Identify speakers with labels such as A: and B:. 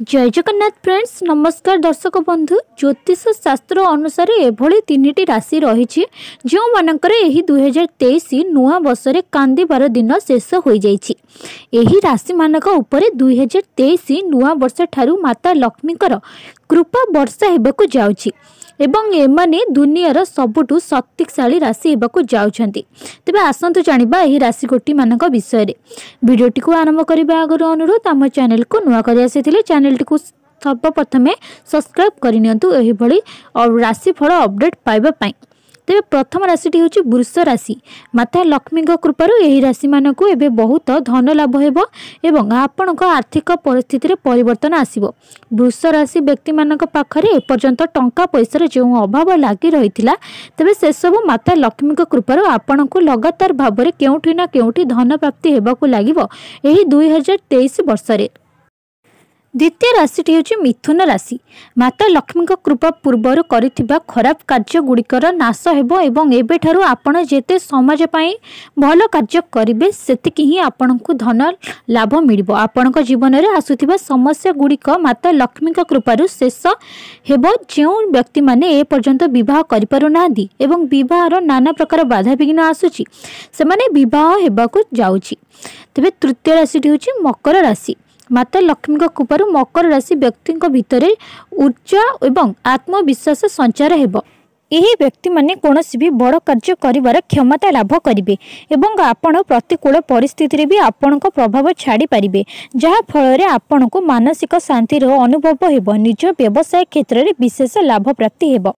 A: ଜୟ Jagannath friends ନମସ୍କାର ଦର୍ଶକ ବନ୍ଧୁ ଜ୍ୟୋତିଷ ଶାସ୍ତ୍ର ଅନୁସାରେ ଏଭଳି ତିନିଟି ରାଶି ରହିଛି ଯେଉଁମାନଙ୍କର ଏହି ଦୁଇହଜାର ତେଇଶ ନୂଆ ବର୍ଷରେ କାନ୍ଦିବାର ଦିନ ଶେଷ ହୋଇଯାଇଛି। ଏହି ରାଶିମାନଙ୍କ ଉପରେ ଦୁଇହଜାର ତେଇଶ ନୂଆ ବର୍ଷ ଠାରୁ ମାତା ଲକ୍ଷ୍ମୀଙ୍କର କୃପା ବର୍ଷା ହେବାକୁ ଯାଉଛି। ଏବଂ ଏମାନେ ଦୁନିଆର ସବୁଠୁ ଶକ୍ତିଶାଳୀ ରାଶି ହେବାକୁ ଯାଉଛନ୍ତି। ତେବେ ଆସନ୍ତୁ ଜାଣିବା ଏହି ରାଶି ଗୋଟିମାନଙ୍କ ବିଷୟରେ। ଭିଡ଼ିଓଟିକୁ ଆରମ୍ଭ କରିବା ଆଗରୁ ଅନୁରୋଧ ଆମ ଚ୍ୟାନେଲକୁ ନୂଆ କରି ଆସିଥିଲେ ଚ୍ୟାନେଲଟିକୁ ସର୍ବପ୍ରଥମେ ସବସ୍କ୍ରାଇବ୍ କରିନିଅନ୍ତୁ ଏହିଭଳି ରାଶିଫଳ ଅପଡ଼େଟ୍ ପାଇବା ପାଇଁ। ତେବେ ପ୍ରଥମ ରାଶିଟି ହେଉଛି ବୃଷ ରାଶି। ମାତା ଲକ୍ଷ୍ମୀଙ୍କ କୃପାରୁ ଏହି ରାଶିମାନଙ୍କୁ ଏବେ ବହୁତ ଧନ ଲାଭ ହେବ ଏବଂ ଆପଣଙ୍କ ଆର୍ଥିକ ପରିସ୍ଥିତିରେ ପରିବର୍ତ୍ତନ ଆସିବ। ବୃଷ ରାଶି ବ୍ୟକ୍ତିମାନଙ୍କ ପାଖରେ ଏପର୍ଯ୍ୟନ୍ତ ଟଙ୍କା ପଇସାର ଯେଉଁ ଅଭାବ ଲାଗି ରହିଥିଲା ତେବେ ସେସବୁ ମାତା ଲକ୍ଷ୍ମୀଙ୍କ କୃପାରୁ ଆପଣଙ୍କୁ ଲଗାତାର ଭାବରେ କେଉଁଠି ନା କେଉଁଠି ଧନ ପ୍ରାପ୍ତି ହେବାକୁ ଲାଗିବ ଏହି ଦୁଇ ହଜାର ତେଇଶ ବର୍ଷରେ। ଦ୍ୱିତୀୟ ରାଶିଟି ହେଉଛି ମିଥୁନ ରାଶି। ମାତା ଲକ୍ଷ୍ମୀଙ୍କ କୃପା ପୂର୍ବରୁ କରିଥିବା ଖରାପ କାର୍ଯ୍ୟଗୁଡ଼ିକର ନାଶ ହେବ ଏବଂ ଏବେଠାରୁ ଆପଣ ଯେତେ ସମାଜ ପାଇଁ ଭଲ କାର୍ଯ୍ୟ କରିବେ ସେତିକି ହିଁ ଆପଣଙ୍କୁ ଧନ ଲାଭ ମିଳିବ। ଆପଣଙ୍କ ଜୀବନରେ ଆସୁଥିବା ସମସ୍ୟାଗୁଡ଼ିକ ମାତା ଲକ୍ଷ୍ମୀଙ୍କ କୃପାରୁ ଶେଷ ହେବ। ଯେଉଁ ବ୍ୟକ୍ତିମାନେ ଏ ପର୍ଯ୍ୟନ୍ତ ବିବାହ କରିପାରୁନାହାନ୍ତି ଏବଂ ବିବାହର ନାନା ପ୍ରକାର ବାଧାବିଘ୍ନ ଆସୁଛି ସେମାନେ ବିବାହ ହେବାକୁ ଯାଉଛି। ତେବେ ତୃତୀୟ ରାଶିଟି ହେଉଛି ମକର ରାଶି। ମାତା ଲକ୍ଷ୍ମୀଙ୍କ କୃପାରୁ ମକର ରାଶି ବ୍ୟକ୍ତିଙ୍କ ଭିତରେ ଉର୍ଜା ଏବଂ ଆତ୍ମବିଶ୍ୱାସ ସଞ୍ଚାର ହେବ। ଏହି ବ୍ୟକ୍ତିମାନେ କୌଣସି ବି ବଡ଼ କାର୍ଯ୍ୟ କରିବାର କ୍ଷମତା ଲାଭ କରିବେ ଏବଂ ଆପଣ ପ୍ରତିକୂଳ ପରିସ୍ଥିତିରେ ବି ଆପଣଙ୍କ ପ୍ରଭାବ ଛାଡ଼ିପାରିବେ ଯାହାଫଳରେ ଆପଣଙ୍କୁ ମାନସିକ ଶାନ୍ତିର ଅନୁଭବ ହେବ। ନିଜ ବ୍ୟବସାୟ କ୍ଷେତ୍ରରେ ବିଶେଷ ଲାଭ ପ୍ରାପ୍ତି ହେବ।